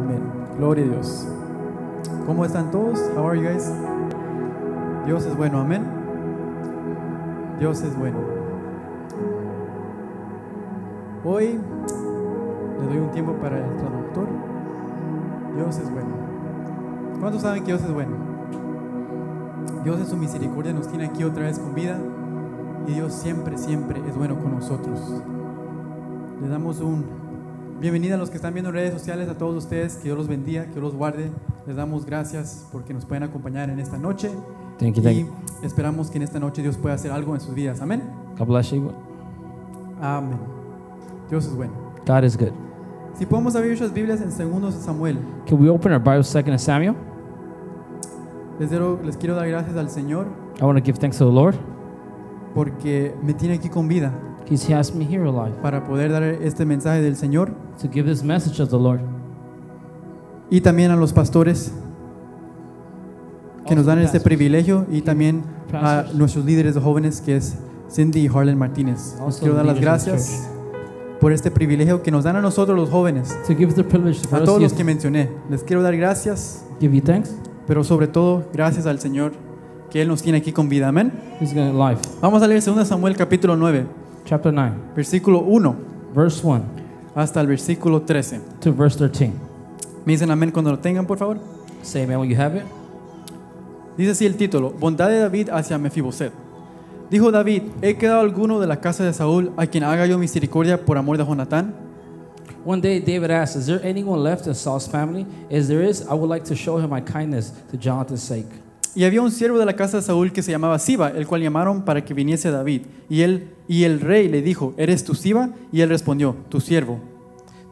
Amén. Gloria a Dios. ¿Cómo están todos? How are you guys? Dios es bueno, amén. Dios es bueno. Hoy le doy un tiempo para el traductor. Dios es bueno. ¿Cuántos saben que Dios es bueno? Dios en su misericordia nos tiene aquí otra vez con vida y Dios siempre, siempre es bueno con nosotros. Le damos un bienvenida a los que están viendo en redes sociales, a todos ustedes, que Dios los bendiga, que Dios los guarde. Les damos gracias porque nos pueden acompañar en esta noche Thank you, thank y you. esperamos que en esta noche Dios pueda hacer algo en sus vidas. Amén. God bless you. Amén. Dios es bueno. God is good. Si podemos abrir nuestras Biblias en 2 Samuel, Can we open our Bible second to Samuel? les, dero- les quiero dar gracias al Señor I want to give thanks to the Lord. porque me tiene aquí con vida He's He has me here alive para poder dar este mensaje del Señor to give this message of the Lord. y también a los pastores que nos Also dan este pastors. privilegio y también a nuestros líderes de jóvenes que es Cindy y Harlan Martínez. Les Also quiero dar las leaders of the gracias por este privilegio que nos dan a nosotros los jóvenes, To give the privilege for a todos los que mencioné. Les quiero dar gracias, give you thanks. pero sobre todo gracias al Señor que Él nos tiene aquí con vida. Amén. He's going to life. Vamos a leer 2 Samuel capítulo 9, Chapter 9, versículo 1 verse 1 hasta el versículo 13. to verse 13. Me dicen amén cuando lo tengan, por favor. Say amen when you have it. Dice así el título, Bondad de David hacia Mefiboset. Dijo David, ¿he quedado alguno de la casa de Saúl a quien haga yo misericordia por amor de Jonatán? One day David asked, Is there anyone left in Saul's family? As there is, I would like to show him my kindness to Jonathan's sake. Y había un siervo de la casa de Saúl que se llamaba Siba, el cual llamaron para que viniese David. Y él y el rey le dijo, ¿eres tu Siba? Y él respondió, tu siervo.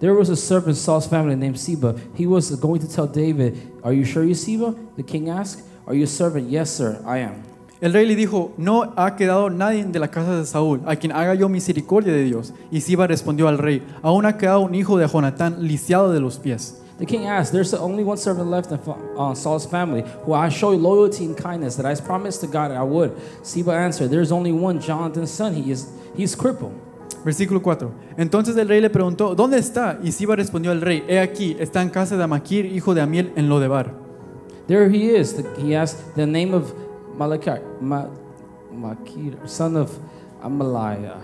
There was a servant in Saul's family named Siba. He was going to tell David, Are you sure you Siba? The king asked. Are you a servant? Yes, sir, I am. El rey le dijo, no ha quedado nadie de la casa de Saúl a quien haga yo misericordia de Dios. Y Siba respondió al rey, aún ha quedado un hijo de Jonatán lisiado de los pies. The king asked, There's only one servant left in uh, Saul's family who I show loyalty and kindness that I promised to God I would. Siba answered, There's only one Jonathan's son. He is he's crippled. Versículo 4. Entonces el rey le preguntó, ¿dónde está? Y Siba respondió al rey, he aquí, está en casa de Amaquir, hijo de Amiel, en Lodebar. There he is. He asked the name of Malachi, Ma, Makir, son of Amaliah.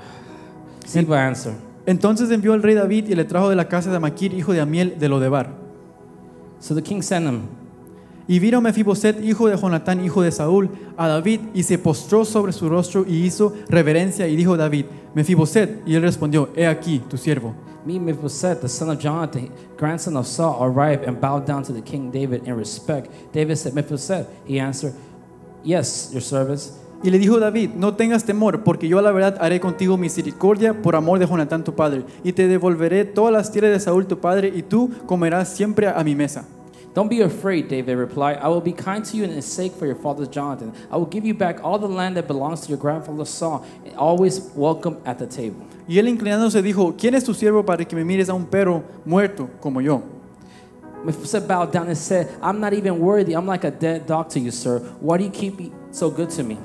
Siba answered. Entonces envió el rey David y le trajo de la casa de Amaquir, hijo de Amiel, de Lodebar. So the king sent him. Y vino Mefiboset, hijo de Jonatán, hijo de Saúl, a David y se postró sobre su rostro y hizo reverencia y dijo David, Mefiboset, y él respondió, he aquí, tu siervo. Me, Mephibosheth, the son of Jonathan, grandson of Saul, arrived and bowed down to the king David in respect. David said, Mephibosheth. He answered, Yes, your servants. Y le dijo David, no tengas temor, porque yo a la verdad haré contigo misericordia por amor de Jonatán tu padre, y te devolveré todas las tierras de Saúl tu padre, y tú comerás siempre a mi mesa. Don't be afraid, David replied. I will be kind to you in his sake for your father Jonathan. I will give you back all the land that belongs to your grandfather Saul, and always welcome at the table. Y él inclinándose dijo, ¿quién es tu siervo para que me mires a un perro muerto como yo? Mephibosheth bowed down and said, I'm not even worthy. I'm like a dead dog to you, sir. Why do you keep so good to me?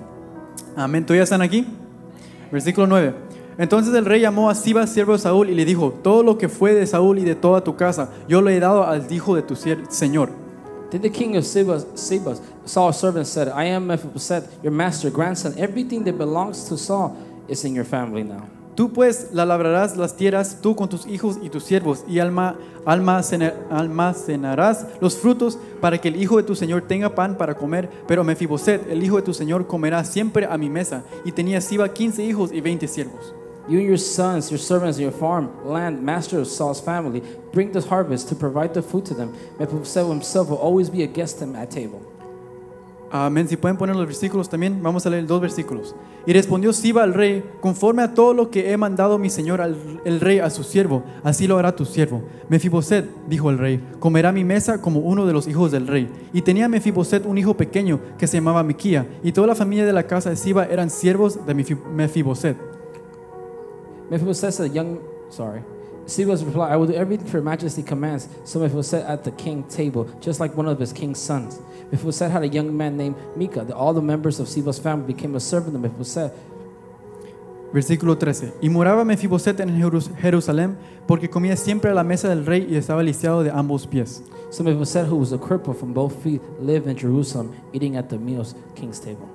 Amén, ¿todavía están aquí? Versículo 9. Entonces el rey llamó a Siba, siervo de Saúl, y le dijo, todo lo que fue de Saúl y de toda tu casa, yo lo he dado al hijo de tu señor. Then the king of Siba, Siba Saul's servant said, I am Mephibosheth, your master, grandson. Everything that belongs to Saul is in your family now. Tú pues la labrarás las tierras, tú con tus hijos y tus siervos, y alma, almacena- almacenarás los frutos para que el hijo de tu señor tenga pan para comer. Pero Mefiboset, el hijo de tu señor, comerá siempre a mi mesa. Y tenía Siba quince hijos y veinte siervos. You and your sons, your servants, your farm, land, master of Saul's family, bring the harvest to provide the food to them. Mephibosheth himself will always be a guest at table. Amén. Si pueden poner los versículos también, vamos a leer dos versículos. Y respondió Siba al rey, conforme a todo lo que he mandado mi señor al, rey a su siervo, así lo hará tu siervo. Mefiboset, dijo el rey, comerá mi mesa como uno de los hijos del rey. Y tenía Mefiboset un hijo pequeño que se llamaba Miquía, y toda la familia de la casa de Siba eran siervos de Mefi- Mefiboset. Mephibosheth said, young, sorry. Siba's replied, I will do everything for your majesty commands. So Mephibosheth at the king table, just like one of his king's sons. Mephibosheth had a young man named Micah. All the members of Siba's family became a servant of Mephibosheth. Versículo 13. Y moraba Mefiboset en Jerus- Jerusalén porque comía siempre a la mesa del rey y estaba lisiado de ambos pies. So Mephibosheth, who was a cripple from both feet, lived in Jerusalem, eating at the meals king's table.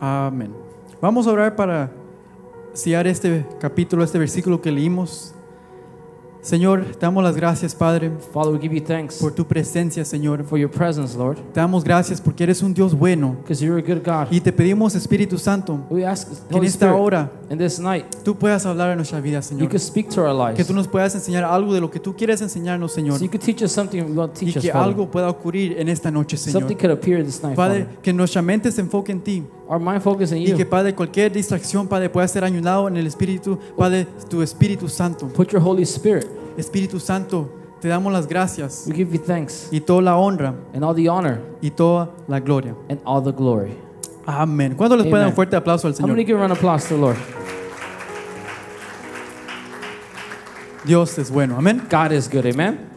Amén. Vamos a orar para sellar este capítulo, este versículo que leímos. Señor, te damos las gracias, Padre, Father, we give you thanks por tu presencia, Señor. for your presence, Lord, Te damos gracias porque eres un Dios bueno. because you're a good God. Y te pedimos, Espíritu Santo, We ask, que en Holy esta Spirit, hora in this night, tú puedas hablar a nuestra vida, you Señor. could speak to our Que lives. tú nos puedas enseñar algo de lo que tú quieres enseñarnos, Señor. So you could teach us something you want to Y teach us, que Father. algo pueda ocurrir en esta noche, Señor. Something could appear this night, Padre, Father. que nuestra mente se enfoque en ti. Our mind focus on Y que, you. Padre, cualquier distracción, Padre, pueda ser ayudado en el Espíritu, Padre, tu Espíritu Santo. Put your Holy Spirit. Espíritu Santo, te damos las gracias We give you thanks y toda la honra and all the honor y toda la gloria. and all the glory. Amén. ¿Cuándo les pueden un fuerte aplauso al How many Señor? give a round of applause to the Lord? Dios es bueno. Amén. God is good, amen?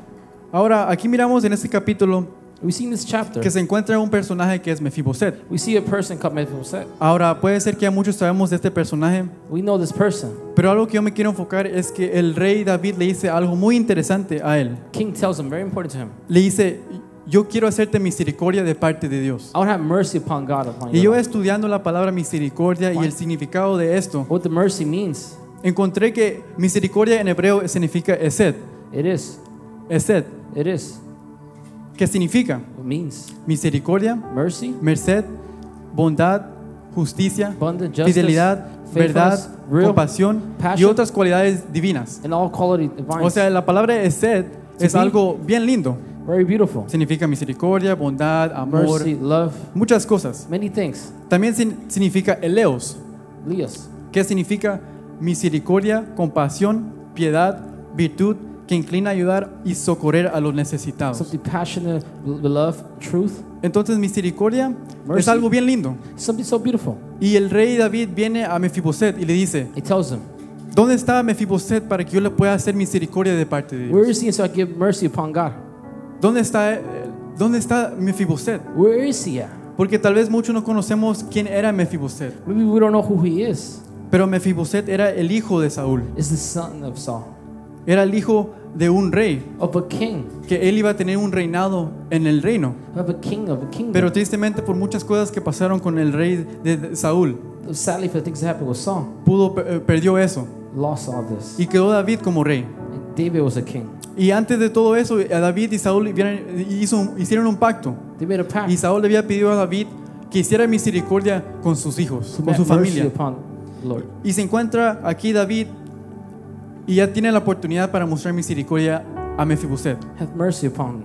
Ahora, aquí miramos en este capítulo We see in this chapter, que se encuentra un personaje que es Mefiboset. we see a person called Mephibosheth. Ahora, puede ser que ya muchos sabemos de este personaje, We know this person. pero algo que yo me quiero enfocar es que el rey David le dice algo muy interesante a él. King tells him, very important to him, Le dice, yo quiero hacerte misericordia de parte de Dios. I would have mercy upon God upon Y you. yo estudiando la palabra misericordia y el significado de esto, What the mercy means, encontré que misericordia en hebreo significa esed. it is, Esed. it is, ¿Qué significa? it means Misericordia, mercy, merced, bondad, justicia, abundant justice, fidelidad, verdad, real compasión y passion, otras cualidades divinas. and all quality. O sea, la palabra esed To es algo bien lindo. very beautiful. Significa misericordia, bondad, amor, Mercy, love, muchas cosas. many things. También significa eleos, Leos, que significa misericordia, compasión, piedad, virtud, que inclina a ayudar y socorrer a los necesitados. something passionate, love, truth, Entonces misericordia es Mercy. algo bien lindo. something so beautiful. Y el rey David viene a Mefiboset y le dice, He tells him, ¿dónde está Mefiboset para que yo le pueda hacer misericordia de parte de Where Dios? is he so I give mercy upon God? ¿Dónde está, eh, dónde está Mefiboset? Where is he at? Porque tal vez muchos no conocemos quién era Mefiboset. Maybe we don't know who he is. Pero Mefiboset era el hijo de Saúl. Is the son of Saul, Era el hijo de un rey, of a king, que él iba a tener un reinado en el reino. of a king of a kingdom. Pero tristemente por muchas cosas que pasaron con el rey de Saúl, Sadly, for things that happened with Saul, pudo eh, perdió eso lost all this. y quedó David como rey. And David was a king. Y antes de todo eso, a David y Saúl hizo- hicieron un pacto. They made a pact Y Saúl le había pedido a David que hiciera misericordia con sus hijos, con su familia. upon the Lord. Y se encuentra aquí David y ya tiene la oportunidad para mostrar misericordia a Mefiboset. Have mercy upon him.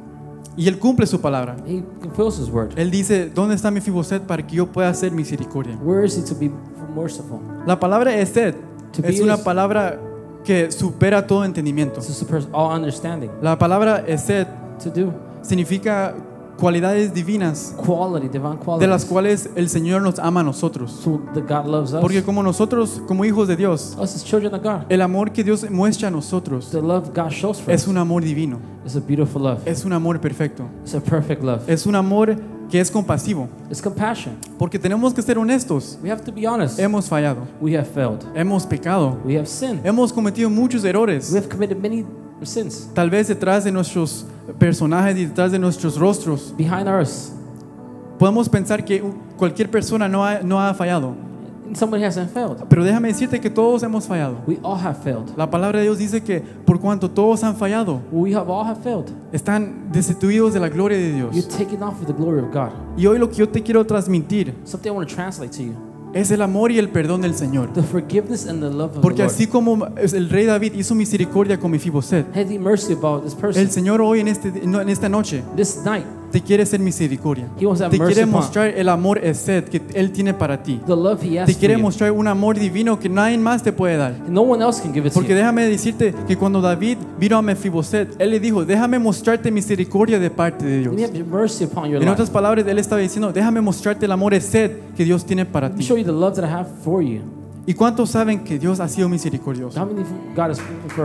Y él cumple su palabra. He fulfills his word. Él dice, ¿dónde está Mefiboset para que yo pueda hacer misericordia? Where is he to be merciful? La palabra esed To es una palabra que supera todo entendimiento. All understanding. La palabra esed To do significa cualidades divinas quality, divine de las cuales el Señor nos ama a nosotros. so God loves us. Porque como nosotros, como hijos de Dios, us children of God. el amor que Dios muestra a nosotros The love God shows for es un amor divino, is a beautiful love. es un amor perfecto, It's a perfect love. es un amor que es compasivo. It's compassion. Porque tenemos que ser honestos. We have to be honest. Hemos fallado, We have failed. hemos pecado, We have sinned. hemos cometido muchos errores. We have committed many sins. Tal vez detrás de nuestros personajes y detrás de nuestros rostros, Behind us, podemos pensar que cualquier persona no ha, no ha fallado. somebody hasn't failed. Pero déjame decirte que todos hemos fallado. We all have failed. La palabra de Dios dice que por cuanto todos han fallado, We have all have failed. están destituidos de la gloria de You're Dios. taken off of the glory of God. Y hoy lo que yo te quiero transmitir Something I want to translate to you. Es el amor y el perdón del Señor. The forgiveness and the love of Porque the Lord. así como el rey David hizo misericordia con Mefiboset, Have the mercy about this person. el Señor hoy en, este, en esta noche This night, te quiere hacer misericordia. Te quiere mostrar el amor esed que Él tiene para ti. Te quiere mostrar un amor divino que nadie más te puede dar. No one else can give it to Porque déjame decirte que cuando David vino a Mefiboset, él le dijo, déjame mostrarte misericordia de parte de Dios. En otras palabras, él estaba diciendo, déjame mostrarte el amor sed que Dios tiene para ti. ¿Y cuántos saben que Dios ha sido misericordioso?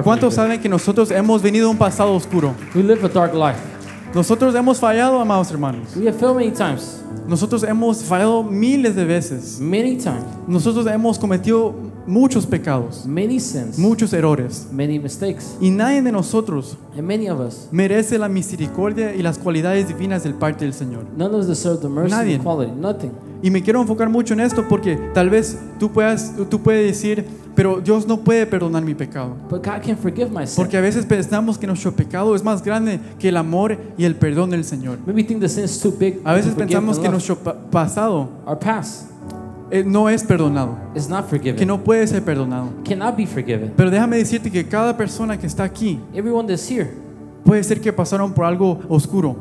¿Cuántos saben que nosotros hemos venido a un pasado oscuro? Nosotros hemos fallado, amados hermanos. We have failed many times. Nosotros hemos fallado miles de veces. Many times. Nosotros hemos cometido muchos pecados, many sins, muchos errores. many mistakes, Y nadie de nosotros and many of us. merece la misericordia y las cualidades divinas del parte del Señor. None of us deserve the mercy, Nadie. the quality, nothing. Y me quiero enfocar mucho en esto porque tal vez tú puedas, tú puedes decir, pero Dios no puede perdonar mi pecado. But God can forgive my sin. Porque a veces pensamos que nuestro pecado es más grande que el amor y el perdón del Señor. Maybe think the sin is too big A veces to pensamos que love. nuestro pa- pasado Our past eh, no es perdonado, is not forgiven. que no puede ser perdonado. Cannot be forgiven. Pero déjame decirte que cada persona que está aquí Everyone that's here, puede ser que pasaron por algo oscuro,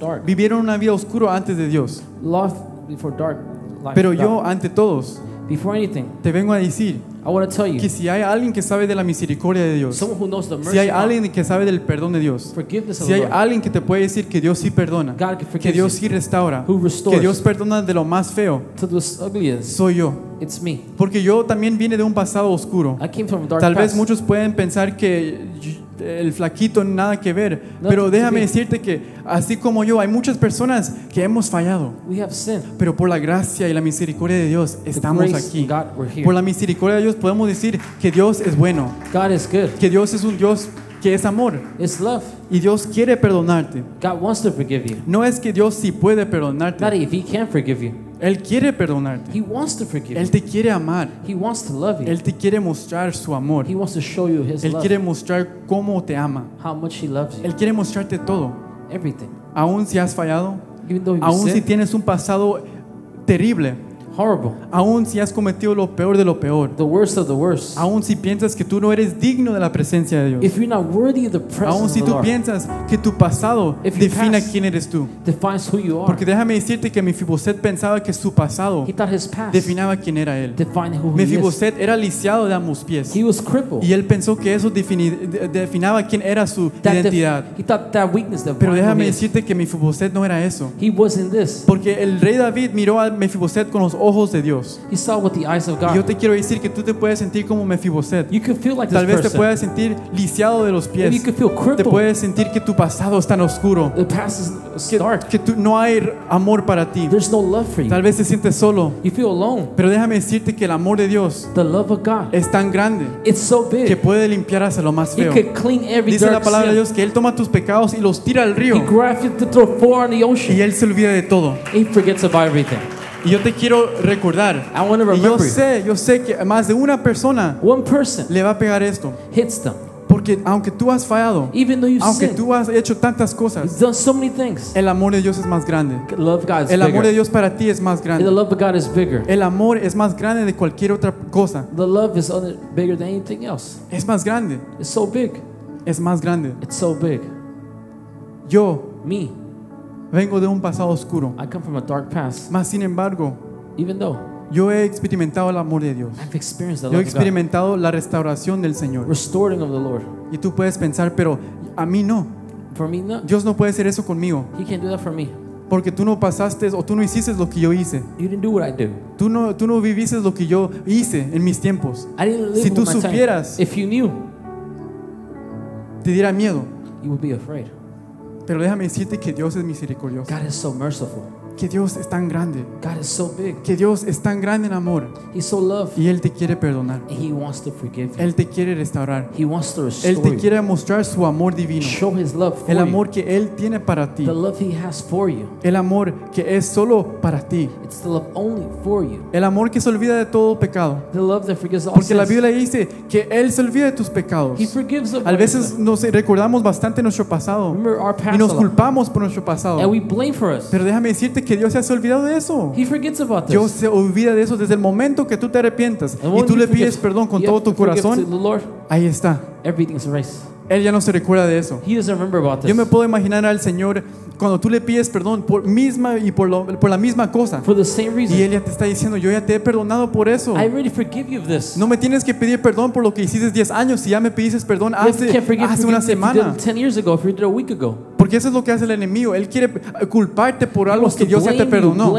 dark. vivieron una vida oscura antes de Dios. Life before dark. Life Pero dark. yo, ante todos, before anything, te vengo a decir I want to tell you, que si hay alguien que sabe de la misericordia de Dios, someone who knows the mercy, si hay of God, alguien que sabe del perdón de Dios, forgiveness of si the hay Lord, alguien que te puede decir que Dios sí perdona, God can que forgive Dios you, sí restaura, who que restores Dios perdona de lo más feo, to the ugliest. soy yo. It's me. Porque yo también vine de un pasado oscuro. I came from a dark Tal vez past. muchos pueden pensar que el flaquito nada que ver, pero déjame decirte que así como yo, hay muchas personas que hemos fallado, We have sinned. pero por la gracia y la misericordia de Dios The estamos grace aquí. God, we're here. Por la misericordia de Dios podemos decir que Dios es bueno, God is good. que Dios es un Dios que es amor It's love. y Dios quiere perdonarte. God wants to forgive you. No es que Dios sí puede Not perdonarte, if He can forgive you. Él quiere perdonarte. He wants to forgive Él te quiere amar. He wants to love you. Él te quiere mostrar su amor. He wants to show you His Él love. quiere mostrar cómo te ama. How much He loves you. Él quiere mostrarte todo. Everything. Aún si has fallado, Even though you aún si tienes un pasado terrible, horrible, aún si has cometido lo peor de lo peor, the worst of the worst. aún si piensas que tú no eres digno de la presencia de Dios, If you're not worthy of the aún presence si of the tú Lord, piensas que tu pasado pass- quién eres tú. defines who you are. Porque déjame decirte que Mefiboset pensaba que su pasado He thought his past definaba quién era él. who he. Mefiboset era lisiado de ambos pies He was crippled. y él pensó que eso definaba quién era su That identidad. he thought that weakness Pero defined who déjame decirte que Mefiboset no era eso. He wasn't this. Porque el rey David miró a Mefiboset con los ojos de Dios. He saw with the eyes of Y yo God. te quiero decir que tú te puedes sentir como Mefiboset. You could feel like Tal this vez te puedas sentir lisiado de los Maybe you pies. could feel Te puedes sentir que tu pasado es tan oscuro. The past is Que, dark. que tú- no hay amor para ti. There's no love for you. Tal vez te sientes solo. You feel alone. Pero déjame decirte que el amor de Dios The love of God. es tan grande It's so que big. puede limpiar hasta lo más feo. could clean every Dice la palabra de. Dios que Él toma tus pecados y los tira al río. to throw four on the Y ocean. Él se olvida de todo. He forgets about everything. Y yo te quiero recordar. I want to Y yo remember you. sé, yo sé que más de una persona One person le va a pegar esto. hits them. Porque aunque tú has fallado, Even though you've aunque sinned, tú has hecho tantas you've cosas, done so many things. el amor de Dios es más grande. The love of God is El amor de. Dios para ti es más The grande. love of God is bigger. El amor es más grande de cualquier otra cosa. The love is bigger than anything else. Es más grande. It's so big. Es más grande. It's so big. Yo Me, vengo de un pasado oscuro. I come from a dark past. Más sin embargo, Even though yo he experimentado el amor de Dios. I've experienced the Yo he love of God, experimentado la restauración del Señor. restoring of the Lord. Y tú puedes pensar, pero a mí no. For me, no, Dios no puede hacer eso conmigo. He can't do that for me. Porque tú no pasaste o tú no hiciste lo que yo hice. You didn't do what I do. Tú no, tú no viviste lo que yo hice en mis tiempos. I didn't live Si tú supieras- If you knew, Te diera miedo. you would be afraid. Pero déjame decirte que Dios es misericordioso. God is so merciful. Que Dios es tan grande. God is so big. Que Dios es tan grande en amor. He's so loved. Y Él te quiere perdonar. And He wants to forgive you. Él te quiere restaurar. He wants to Él restore te you. quiere mostrar su amor divino. Show His love for El you. amor que Él tiene para ti. The love He has for you. El amor que es solo para ti. It's the love only for you. El amor que se olvida de todo pecado. The love that forgives all Porque la. Biblia dice que Él se olvida de tus pecados. He forgives A veces nos recordamos bastante nuestro pasado our y past nos a lot. culpamos por nuestro pasado. and we blame for us. Pero déjame decirte que Dios ya se ha olvidado de eso. He forgets about Dios this. se olvida de eso desde el momento que tú te arrepientas And y tú le pides perdón con todo tu corazón. Lord, Ahí está. everything's erased. Él ya no se recuerda de eso. He doesn't remember about this. Yo me puedo imaginar al Señor cuando tú le pides perdón por misma y por, lo- por la misma cosa. for the same reason. Y Él ya te está diciendo, yo ya te he perdonado por eso. I already forgive you of this. No me tienes que pedir perdón por lo que hiciste 10 años si ya me pediste perdón hace, hace una semana. It 10 years ago, if you did it a week ago. Porque eso es lo que hace el enemigo. Él quiere culparte por algo que Dios ya te perdonó.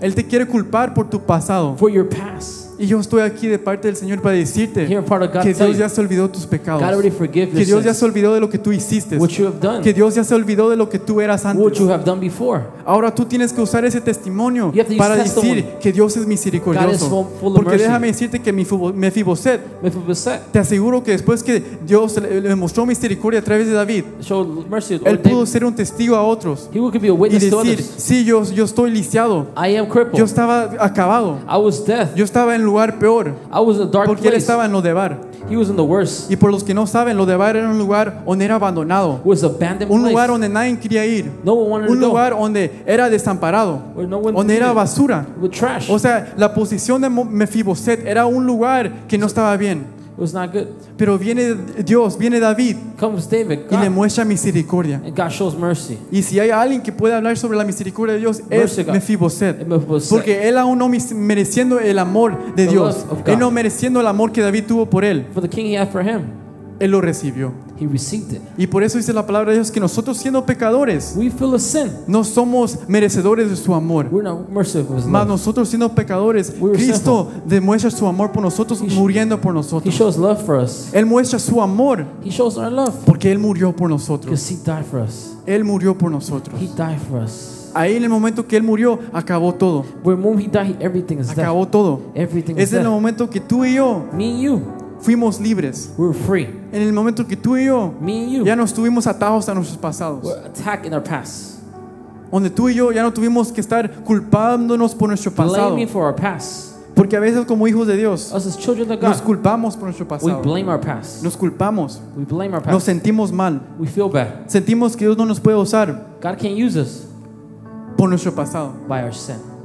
Él te quiere culpar por tu pasado. for your past. Y yo estoy aquí de parte del Señor para decirte que Dios ya se olvidó de tus pecados. Que Dios ya se olvidó de lo que tú hiciste. Que Dios ya se olvidó de lo que tú eras antes. Ahora tú tienes que usar ese testimonio para decir que Dios es misericordioso. Porque déjame decirte que Mefiboset, te aseguro que después que Dios le, mostró misericordia a través de David, él pudo ser un testigo a otros y decir, sí, yo, yo estoy lisiado, yo estaba acabado, yo estaba en lugar peor, I was in a dark porque él place. estaba en Lodebar. He was in the worst. Y por los que no saben, Lodebar era un lugar donde era abandonado, was an abandoned un lugar place. donde nadie quería ir, No one wanted un to go. lugar donde era desamparado, Where no one donde era basura. With trash. O sea, la posición de Mefiboset era un lugar que no estaba bien. It was not good. Pero viene Dios, viene David Comes David. y le God, muestra misericordia. and God shows mercy. Y si hay alguien que puede hablar sobre la misericordia de Dios, Mercy, es God. Mefiboset. Porque él aún no mereciendo el amor de The Dios, love of God. él no mereciendo el amor que David tuvo por él, for the king he had for him, él lo recibió. He received it. Y por eso dice la palabra de Dios que nosotros siendo pecadores, We feel a sin. no somos merecedores de su amor. We're not merciful of his Mas love. nosotros siendo pecadores, were Cristo demuestra su amor por nosotros, He muriendo por He nosotros. shows love for us. Él muestra su amor He shows our love porque Él murió por nosotros. because he died for us. Él murió por nosotros. He died for us. Ahí en el momento que Él murió, acabó todo. Where the moment he died, everything is dead. Acabó todo. Es en el momento que tú y yo fuimos libres. we were free. En el momento que tú y yo you, ya no estuvimos atados a nuestros pasados. were attacked in our past. Donde tú y yo ya no tuvimos que estar culpándonos por nuestro pasado. Blaming for our past. Porque a veces como hijos de Dios of nos God, culpamos por nuestro we pasado. blame our past. Nos culpamos. We blame our Nos past. sentimos mal. We feel bad. Sentimos que Dios no nos puede usar God can't use us por nuestro pasado. by our sin.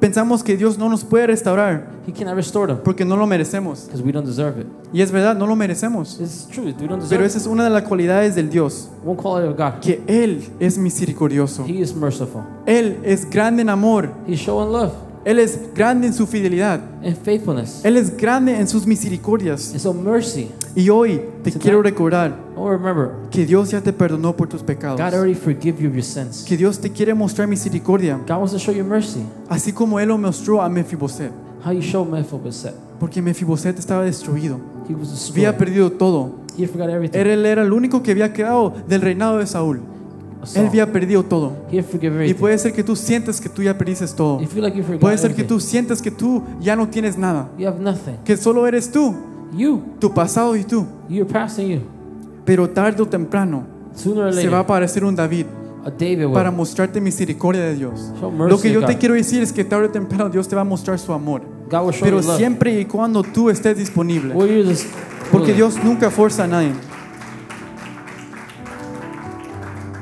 Pensamos que Dios no nos puede restaurar He cannot restore them porque no lo merecemos. because we don't deserve it. Y es verdad, no lo merecemos. It's true. We don't deserve Pero it. esa es una de las cualidades del Dios, One quality of God. que Él es misericordioso. He is merciful. Él es grande en amor. He's showing love Él es grande en su fidelidad. and faithfulness. Él es grande en sus misericordias. And so mercy. Y hoy te Tonight- quiero recordar Oh, remember, que Dios ya te perdonó por tus pecados. God already forgive you of your sins. Que Dios te quiere mostrar misericordia, God wants to show you mercy. así como Él lo mostró a Mefiboset. How you show Mephibosheth. Porque Mefiboset estaba destruido. He was Había perdido todo. He forgot everything. Él era el único que había quedado del reinado de Saúl. Él había perdido todo. Y puede ser que tú sientes que tú ya perdiste todo. Like Puede ser que tú sientes que tú ya no tienes nada. You have nothing. Que solo eres tú, You, tu pasado y tú. your past and you. Pero tarde o temprano or se va a later, aparecer un David David para mostrarte misericordia de Dios. Lo que yo te quiero decir es que tarde o temprano Dios te va a mostrar su amor. Pero siempre y cuando tú estés disponible. Porque? Dios nunca forza a nadie.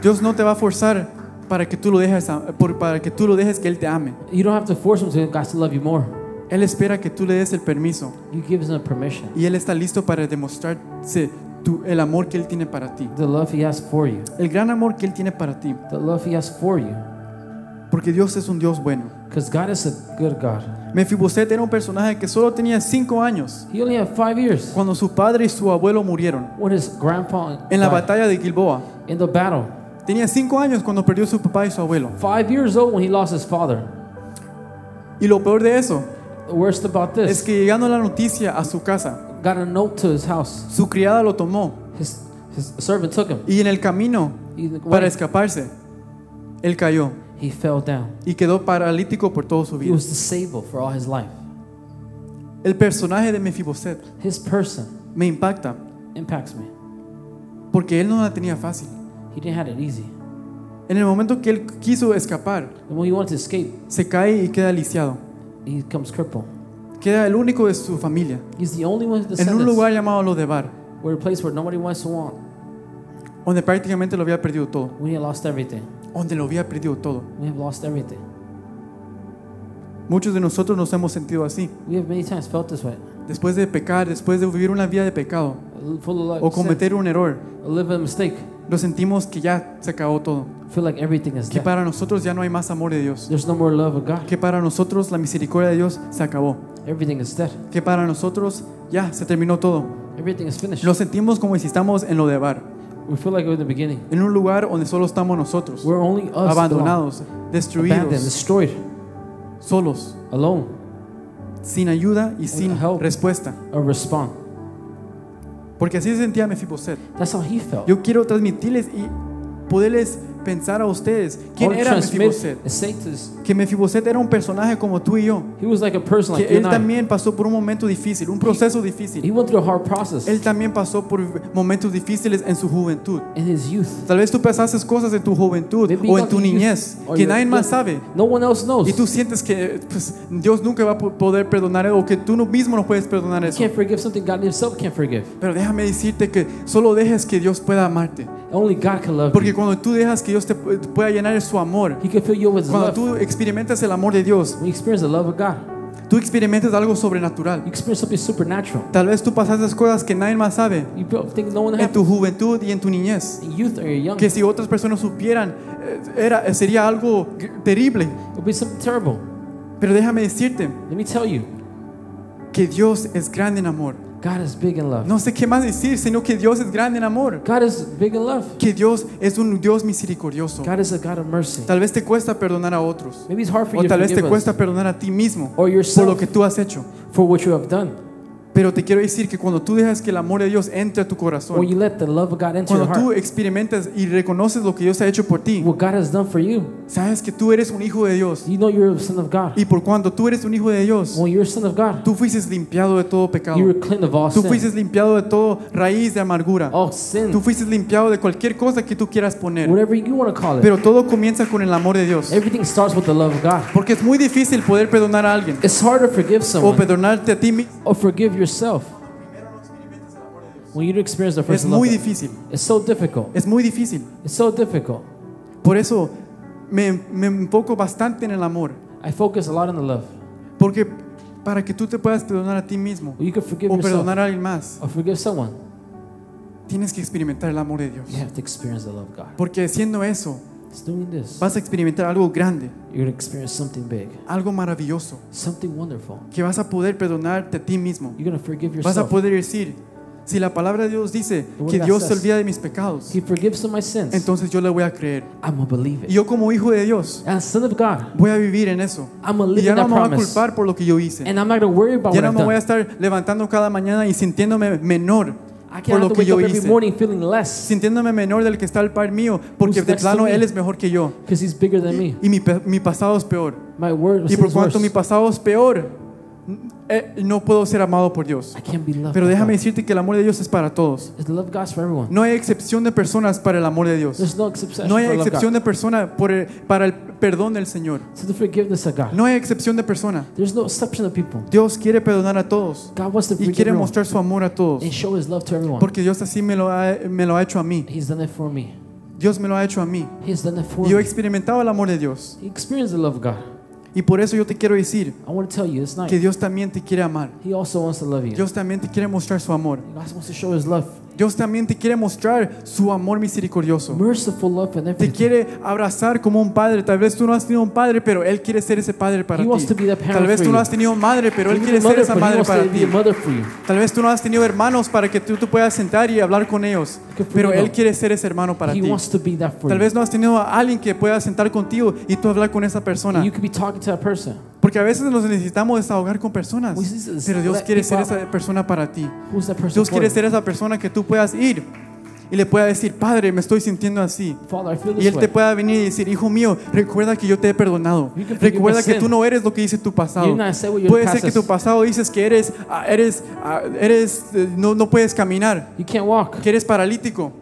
Dios no te va a forzar para que tú lo dejes, para que tú lo dejes que Él te ame. You don't have to force him to God to love you more. Él espera que tú le des el permiso You give him permission. y Él está listo para demostrarse tu- el amor que Él tiene para ti. The love he has for you. El gran amor que Él tiene para ti. The love he has for you. Porque Dios es un Dios bueno. Because God is a good God. Mefiboset era un personaje que solo tenía cinco años He only had five years cuando su padre y su abuelo murieron when his grandpa en la died. batalla de Gilboa. in the battle. Tenía cinco años cuando perdió su papá y su abuelo. Five years old when he lost his father. Y lo peor de eso The worst about es this, que llegando la noticia a su casa, got a note to his house. su criada lo tomó His his servant took him. y en el camino He, para escaparse, él cayó he fell down. y quedó paralítico por toda su He vida. was disabled for all his life. El personaje de Mefiboset His person me impacta impacts me. porque él no la tenía fácil. He didn't have it easy. En el momento que él quiso escapar, And when he wanted to escape, se cae y queda lisiado. he becomes crippled. Queda el único de su familia He's the only one the en un descendants lugar llamado Lodebar, where a place where nobody wants to want. donde prácticamente lo había perdido todo. We have lost everything. Donde lo había perdido todo. We have lost everything. Muchos de nosotros nos hemos sentido así. We have many times felt this way. Después de pecar, después de vivir una vida de pecado Full of o sin, cometer un error, a mistake. Lo sentimos que ya se acabó todo. Feel like everything is Que para nosotros ya no hay más amor de Dios. There's no more love of God. Que para nosotros la misericordia de Dios se acabó. Everything is dead. Que para nosotros ya se terminó todo. Everything is finished. Lo sentimos como si estamos en Lodebar, We feel like we're in the beginning. en un lugar donde solo estamos nosotros, We're only us abandonados, alone, abandoned, destruidos, destroyed, solos. alone. sin ayuda y sin help. respuesta. or respond. Porque así se sentía Mefiboset. That's how he felt. Yo quiero transmitirles y poderles pensar a ustedes quién era Mefiboset. Que Mefiboset era un personaje como tú y yo. he was like a person like Que you él también pasó por un momento difícil, un proceso He difícil. went through a hard process Él también pasó por momentos difíciles en su juventud. in his youth. Tal vez tú pasaste cosas en tu juventud Maybe o en tu niñez que nadie más sabe. No one else knows. Y tú sientes que pues, Dios nunca va a po- poder perdonar o que tú mismo no puedes perdonar You eso. can't forgive something God himself can't forgive. Pero déjame decirte que solo dejes que Dios pueda amarte. Only God can love Porque cuando tú dejas que Dios te pu- pueda llenar de su amor, He can fill you with his cuando love. tú experimentas el amor de Dios, When you experience the love of God, tú experimentas algo you sobrenatural. experience something supernatural. Tal vez tú pasaste cosas que nadie más sabe You feel things no one en tu juventud y en tu niñez. In youth or young, Que si otras personas supieran, eh, era, sería algo terrible. be. Pero déjame decirte Let me tell you, que Dios es grande en amor. God is big in love. No sé qué más decir, sino que Dios es grande en amor. God is big in love. Que Dios es un Dios misericordioso. God is a God of mercy. Tal vez te cuesta perdonar a otros. Maybe it's hard for O you tal vez te cuesta perdonar a ti mismo or por lo que tú has hecho. for what you have done. Pero te quiero decir que cuando tú dejas que el amor de Dios entre a tu When corazón, you let the love of God enter your cuando tú heart, experimentas y reconoces lo que Dios ha hecho por ti, what God has done for you, sabes que tú eres un hijo de Dios. you know you're a son of God. Y por cuando tú eres un hijo de Dios, When you're a son of God, tú fuiste limpiado de todo pecado. you were clean of all Tú sin, fuiste limpiado de todo raíz de amargura. all sin, Tú fuiste limpiado de cualquier cosa que tú quieras poner. whatever you want to call it. Pero todo comienza con el amor de Dios. Everything starts with the love of God. Porque es muy difícil poder perdonar a alguien It's hard to forgive o someone perdonarte a ti mismo. or forgive yourself when you experience the Es first love. muy difícil. It's so difficult. Es muy difícil. It's so difficult. Por eso me, me enfoco bastante en el amor. I focus a lot on the love. Porque para que tú te puedas perdonar a ti mismo You can forgive o perdonar a alguien más, or forgive someone. tienes que experimentar el amor de Dios. You have to experience the love of God. Porque haciendo eso, It's doing this. vas a experimentar algo grande, You're to experience something big, algo maravilloso, something wonderful. que vas a poder perdonarte a ti mismo. You're to forgive Vas a yourself. poder decir, si la palabra de Dios dice que Dios se olvida de mis pecados, He forgives of my sins. entonces yo le voy a creer. Y yo como hijo de Dios As son of God, voy a vivir en eso. Y ya no me voy a culpar por lo que yo hice. And I'm not going to worry about Ya what no me voy a estar levantando cada mañana y sintiéndome menor por can't lo que wake yo up every hice. morning feeling less Sintiéndome menor del que está al par mío, porque de plano? Él es mejor que yo. because He's bigger than me. Y mi, mi pasado es peor. My word Y por cuanto mi pasado es peor, no puedo ser amado por Dios. Pero déjame decirte que el amor de Dios es para todos. No hay excepción de personas para el amor de Dios. No hay excepción de persona por el- para el perdón del Señor. No hay excepción de persona. There's no exception of people. Dios quiere perdonar a todos y quiere mostrar su amor a todos. and show His love to everyone. Porque Dios así me lo ha, me lo ha hecho a mí. Dios me lo ha hecho a mí. Y yo he me. experimentado el amor de Dios. God. Y por eso yo te quiero decir I want to tell you this night, que Dios también te quiere amar. He also wants to love you. Dios también te quiere mostrar su amor. Also wants to show His love. Dios también te quiere mostrar su amor misericordioso. Te quiere abrazar como un padre. Tal vez tú no has tenido un padre, pero Él quiere ser ese padre para He ti. Tal vez tú no has tenido madre, pero Él quiere ser esa madre para ti. Tal vez tú no has tenido hermanos para que tú, puedas sentar y hablar con ellos, pero Él quiere ser ese hermano para He ti. wants to be that for Tal vez no has tenido a alguien que pueda sentar contigo y tú hablar con esa persona. You could be talking to that person. Porque a veces nos necesitamos desahogar con personas. Pero Dios quiere ser esa persona para ti. Dios quiere ser esa persona que tú puedas ir y le pueda decir, Padre, me estoy sintiendo así. Father, I feel Y Él te way. pueda venir y decir, Hijo mío, recuerda que yo te he perdonado. Recuerda que sin. tú no eres lo que dice tu pasado. Puede ser que tu pasado dices que eres, ah, eres, ah, eres, eh, no, no puedes caminar, You can't walk. que eres paralítico.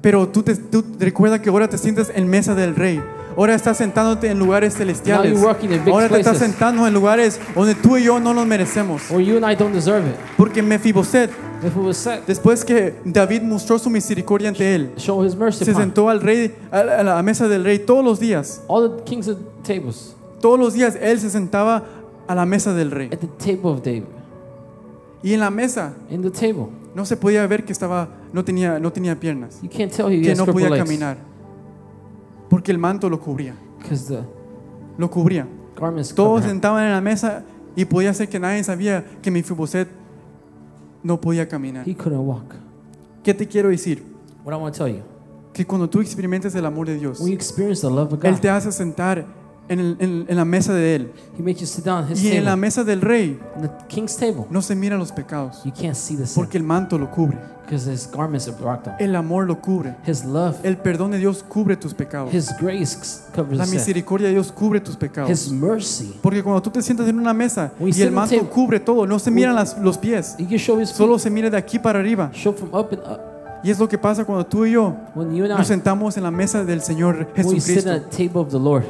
Pero tú, te, tú recuerda que ahora te sientes en mesa del rey. Ahora estás sentándote en lugares celestiales. Ahora te estás sentando en lugares donde tú y yo no nos merecemos. Porque Mefiboset, después que David mostró su misericordia ante él, show His mercy se sentó al rey, a la, mesa del rey todos los días. All the kings of tables Todos los días él se sentaba a la mesa del rey. at the table of David. Y en la mesa In the table, no se podía ver que estaba, no tenía, no tenía piernas, you can't tell he que no podía caminar. Porque el manto lo cubría, because the lo cubría. garments Todos sentaban en la mesa y podía ser que nadie sabía que Mefiboset no podía caminar. He couldn't walk. ¿Qué te quiero decir? What I want to tell you, Que cuando tú experimentes el amor de Dios, when you experience the love of Él God, te hace sentar en, el- en- en la mesa de él. He makes you sit down at his Y en la table. mesa del rey the king's table, no se miran los pecados, you can't see the sin porque el manto lo cubre, because his garments are blocked el amor lo cubre, His love, el perdón de Dios cubre tus pecados, his grace covers la the sin. misericordia de Dios cubre tus His pecados. mercy. Porque cuando tú te sientas en una mesa y sit el at manto table- cubre todo, no se miran las- los pies, He can show his solo se mira de aquí para arriba. show from up and up. Y es lo que pasa cuando tú y yo When you and nos sentamos en la mesa del Señor when we sit Jesucristo. at the table of the Lord,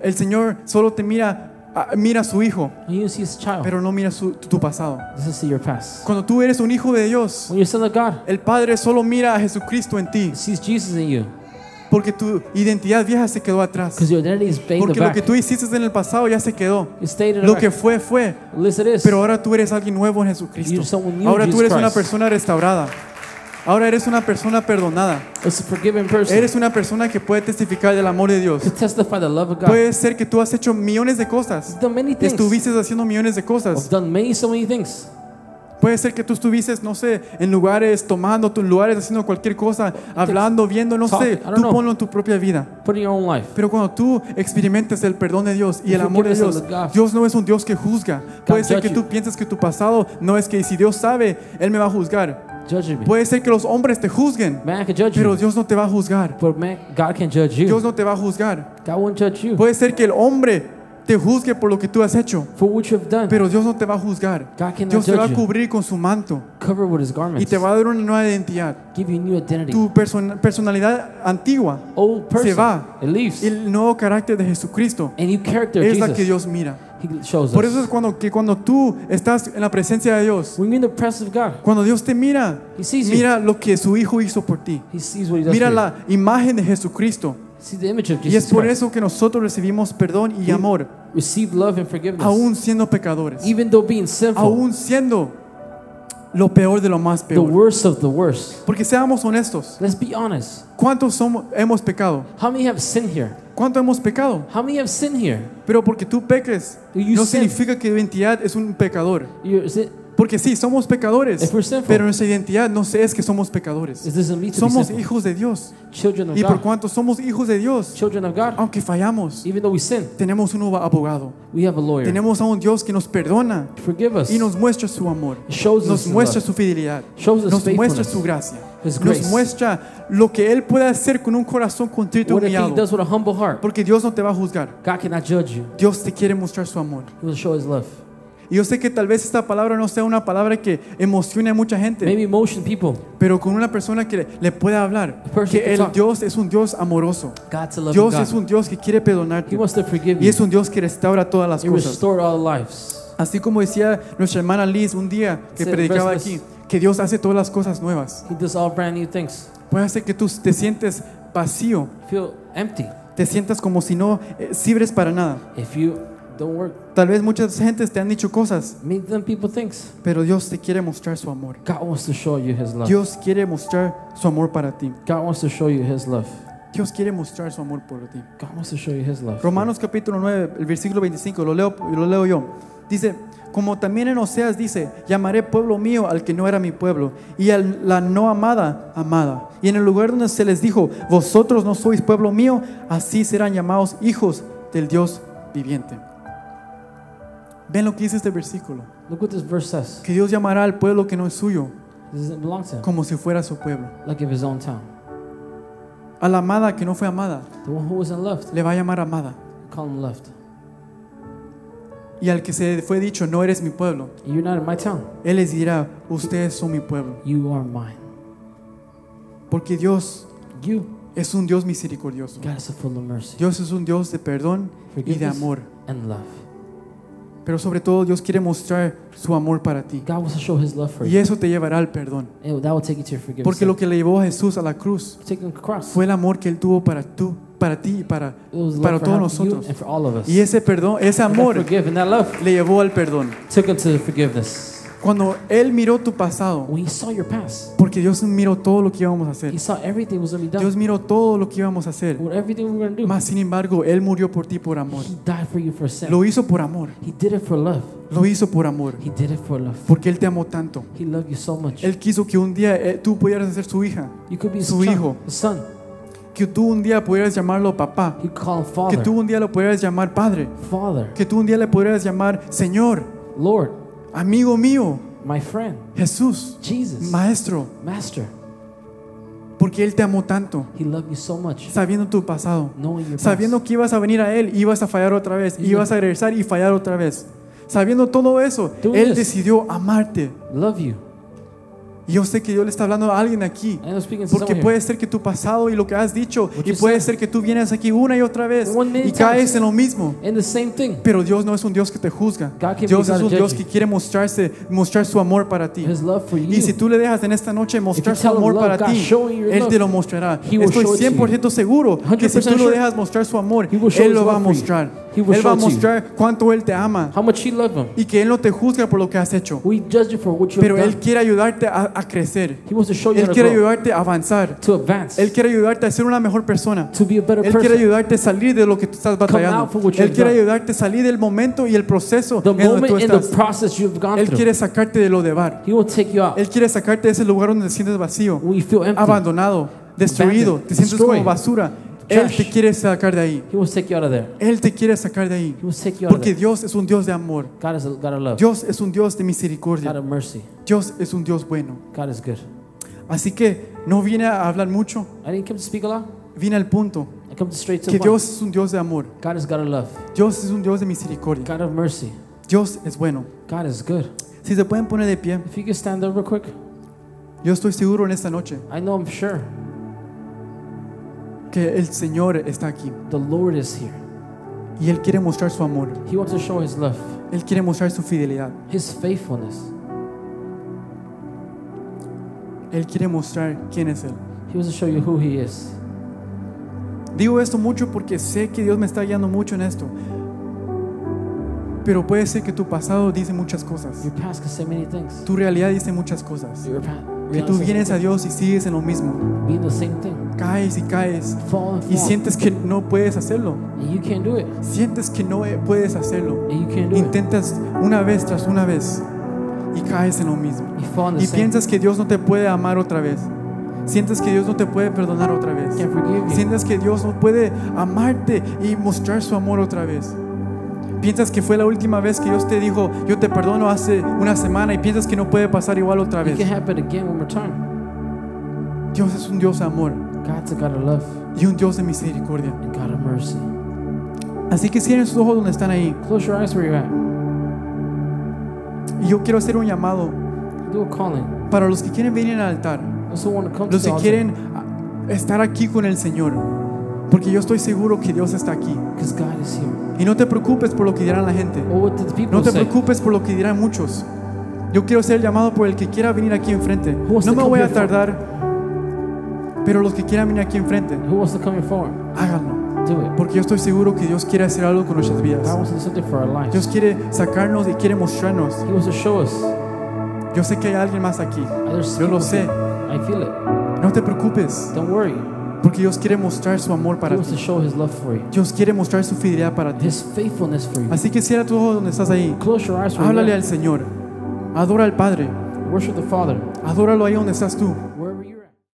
El Señor solo te mira, ah, mira a su hijo, pero no mira su- tu pasado. past. Cuando tú eres un hijo de Dios, God, el Padre solo mira a Jesucristo en ti, porque tu identidad vieja se quedó atrás. Porque lo que tú hiciste en el pasado ya se quedó. Lo que fue fue, pero ahora tú eres alguien nuevo en Jesucristo. Ahora tú eres una persona restaurada. Ahora eres una persona perdonada. It's a forgiven person. Eres una persona que puede testificar del amor de Dios. to testify the love of God. Puede ser que tú has hecho millones de cosas. I've done many things. Estuviste haciendo millones de I've cosas. done many, so many things. Puede ser que tú estuviste, no sé, en lugares tomando, en lugares haciendo cualquier cosa, hablando, viendo, no sé. Tú ponlo en tu propia vida. Pero cuando tú experimentes el perdón de Dios y el amor de Dios. Dios no es un Dios que juzga. Puede ser que tú pienses que tu pasado no es que si Dios sabe, Él me va a juzgar. Puede ser que los hombres te juzguen, pero. Dios no te va a juzgar. Dios no te va a juzgar. Puede ser que el hombre te juzgue por lo que tú has hecho, pero Dios no te va a juzgar. Dios te va a cubrir con su manto y te va a dar una nueva identidad. Tu person- personalidad antigua person. se va. El nuevo carácter de Jesucristo es la que Dios mira. He shows Por eso es cuando, que cuando tú estás en la presencia de Dios, when you're in the presence of God, cuando Dios te mira, he sees you. mira lo que su Hijo hizo por ti. He sees what he does Mira for you. la imagen de Jesucristo. See the image of Y es Jesus por Christ. eso que nosotros recibimos perdón y amor, Receive love and forgiveness. aún siendo pecadores, even though being sinful. aún siendo lo peor de lo más the peor. worst of the worst. Porque seamos honestos, Let's be honest. ¿cuántos somos, hemos pecado? How many have sinned here? ¿Cuánto hemos pecado? How many have sinned here? Pero porque tú peques, You no sin. significa que tu identidad es un pecador. You're, is it, Porque sí, somos pecadores, if we're sinful, pero nuestra identidad no es que somos it pecadores. doesn't mean to be Somos sinful. hijos de Dios. Children of Y por God. cuanto somos hijos de Dios, Children of God. aunque fallamos, Even though we sin, tenemos un abogado. we have a lawyer. Tenemos a un Dios que nos perdona Forgive us. y nos muestra su amor. shows us Nos his muestra love. su fidelidad. shows us Nos muestra faithfulness. su gracia. His Nos grace. muestra lo que Él puede hacer con un corazón contrito y What if he humillado. does with a humble heart? Porque Dios no te va a juzgar. God cannot judge you. Dios te quiere mostrar su amor. He will show his love. Y yo sé que tal vez esta palabra no sea una palabra que emocione a mucha gente, Maybe emotion people. pero con una persona que le, pueda hablar. Que el. Dios es un Dios amoroso. Dios God. es un Dios que quiere He perdonarte. wants to forgive Y es un Dios que restaura todas las He cosas. lives. Así como decía nuestra hermana Liz un día que Said predicaba aquí, que Dios hace todas las cosas nuevas. He does all brand new things. Puede hacer que tú te sientes vacío, Feel empty te sientas como si no eh, sirves para nada. if you don't work. Tal vez muchas gentes te han dicho cosas, Make them people things. pero Dios te quiere mostrar su amor. God wants to show you his love. Dios quiere mostrar su amor para ti. God wants to show you his love. Dios quiere mostrar su amor por ti. God wants to show you his love. Romanos capítulo 9, el versículo 25, lo leo, lo leo yo. Dice, como también en Oseas dice, llamaré pueblo mío al que no era mi pueblo, y a la no amada, amada. Y en el lugar donde se les dijo, vosotros no sois pueblo mío, así serán llamados hijos del Dios viviente. Ven lo que dice este versículo, Look what this verse says. que Dios llamará al pueblo que no es suyo, This doesn't belong to him. como si fuera su pueblo. Like of his own town. A la amada que no fue amada, The one who wasn't loved, le va a llamar amada. call him loved. Y al que se fue dicho, no eres mi pueblo, You're not in my town. Él les dirá, ustedes son mi pueblo. You are mine. Porque Dios You, es un Dios misericordioso. God is a full of mercy Dios es un Dios de perdón y de amor. and love. Pero sobre todo Dios quiere mostrar su amor para ti. God wants to show his love for Y you. eso te llevará al perdón. And that will take you to your forgiveness. Porque lo que le llevó a Jesús a la cruz fue el amor que Él tuvo para, tú, para ti y para... Para todos nosotros. you and for all of us. Y ese perdón, ese And that amor forgive and that love le llevó al perdón. took him to forgiveness. Cuando Él miró tu pasado, When he saw your past, porque Dios miró todo lo que íbamos a hacer. he saw everything was going to be done. Dios miró todo lo que íbamos a hacer. What everything we were going to do. Más sin embargo, Él murió por ti por amor. He died for you for sin. Lo hizo por amor. He did it for love. Lo hizo por amor. He did it for love. Porque Él te amó tanto. He loved you so much. Él quiso que un día eh, tú pudieras ser su hija. You could be his su hijo. his son. que tú un día pudieras llamarlo papá, You could call him que Father. tú un día lo pudieras llamar padre, Father. que tú un día le pudieras llamar Señor, Lord. Amigo mío, My friend. Jesús, Jesus. Maestro, Master. porque Él te amó tanto, He loved you so much. sabiendo tu pasado, past. sabiendo que ibas a venir a Él y ibas a fallar otra vez, ibas a regresar y fallar otra vez. Sabiendo todo eso, Doing Él this. decidió amarte. Love you. Y yo sé que Dios le está hablando a alguien aquí. Porque puede ser que tu pasado y lo que has dicho, y puede ser que tú vienes aquí una y otra vez y caes en lo mismo. Pero Dios no es un Dios que te juzga. Dios es un Dios que quiere mostrarse, mostrar su amor para ti. Y si tú le dejas en esta noche mostrar su amor para ti, Él te lo mostrará. Estoy show it to you. 100% seguro que si 100% tú lo dejas mostrar su amor, Él lo va a mostrar. Él va a mostrar cuánto Él te ama y que Él no te juzga por lo que has hecho. Pero Él quiere ayudarte a, a crecer. He wants to show you Él quiere ayudarte a avanzar. to advance, Él quiere ayudarte a ser una mejor persona. to be a better Él quiere ayudarte a salir de lo que tú estás batallando. Él quiere ayudarte a salir del momento y el proceso The en donde tú estás. Él quiere sacarte de lo de bar. He will take you out. Él quiere sacarte de ese lugar donde te sientes vacío, abandonado, destruido, te sientes como basura. Él te quiere sacar de ahí. He will take you out of there. Él te quiere sacar de ahí. He will take you out of Porque there. Dios es un Dios de amor. God is a God of love. Dios es un Dios de God misericordia. of mercy. Dios es un Dios bueno. God is good. Así que no vine a hablar mucho, I didn't come to speak a lot. vine al punto. I come straight to Que point. Dios es un Dios de amor. God is God of love. Dios es un Dios de misericordia. God of mercy. Dios es bueno. God is good. Si se pueden poner de pie, If you could stand up real quick. yo estoy seguro en esta noche I know I'm sure que el Señor está aquí the Lord is here. y Él quiere mostrar su amor. He wants to show His love, Él quiere mostrar su fidelidad. His faithfulness. Él quiere mostrar quién es Él. He wants to show you who He is. Digo esto mucho porque sé que Dios me está guiando mucho en esto. Pero puede ser que tu pasado dice muchas cosas. Your past can say many things. Tu realidad dice muchas cosas. Your pa- Que tú vienes a Dios y sigues en lo mismo. Caes y caes. Y sientes que no puedes hacerlo. And you can't do it. Sientes que no puedes hacerlo. And you can't do it. Intentas una vez tras una vez y caes en lo mismo. Y piensas que Dios no te puede amar otra vez. Sientes que Dios no te puede perdonar otra vez. Sientes que Dios no puede amarte y mostrar su amor otra vez. Piensas que fue la última vez que Dios te dijo, yo te perdono hace una semana y piensas que no puede pasar igual otra It vez. can happen again one more time. Dios es un Dios de amor God's a God of love y un Dios de misericordia. and God of mercy. Así que cierren sus ojos donde están ahí. Close your eyes where you're at. Y yo quiero hacer un llamado Do a calling. para los que quieren venir al altar. Those who want to come Los to the que altar. quieren estar aquí con el Señor. Porque yo estoy seguro que Dios está aquí. God is here. Y no te preocupes por lo que dirán la gente. Or what the people No te say? preocupes por lo que dirán muchos. Yo quiero ser llamado por el que quiera venir aquí enfrente. Who wants No to me come voy a here for- tardar. Pero los que quieran venir aquí enfrente, Who wants to come here forward? háganlo. Do it. Porque yo estoy seguro que Dios quiere hacer algo con nuestras God vidas. wants to do something for our lives. Dios quiere sacarnos y quiere mostrarnos. He wants to show us. Yo sé que hay alguien más aquí. Yo lo people sé. here. I feel it. No te preocupes. Don't worry. Porque Dios quiere mostrar su amor He para to ti. show His love for you. Dios quiere mostrar su fidelidad para ti. His faithfulness for you. Así que cierra tus ojos donde estás ahí. Close your eyes where Háblale al Señor. Adora al Padre. Worship the Father. Adóralo ahí donde estás tú.